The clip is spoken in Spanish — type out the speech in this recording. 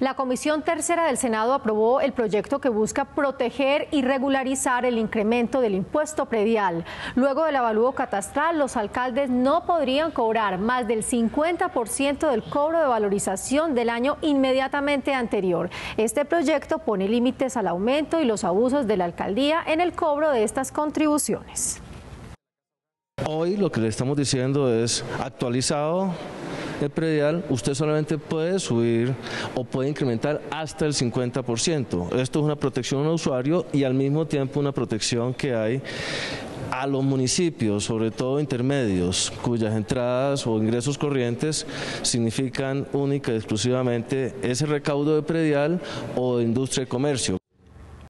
La Comisión Tercera del Senado aprobó el proyecto que busca proteger y regularizar el incremento del impuesto predial. Luego del avalúo catastral, los alcaldes no podrían cobrar más del 50% del cobro de valorización del año inmediatamente anterior. Este proyecto pone límites al aumento y los abusos de la alcaldía en el cobro de estas contribuciones. Hoy lo que le estamos diciendo es actualizado el predial, usted solamente puede subir o puede incrementar hasta el 50%. Esto es una protección al usuario y al mismo tiempo una protección que hay a los municipios, sobre todo intermedios, cuyas entradas o ingresos corrientes significan única y exclusivamente ese recaudo de predial o de industria y comercio.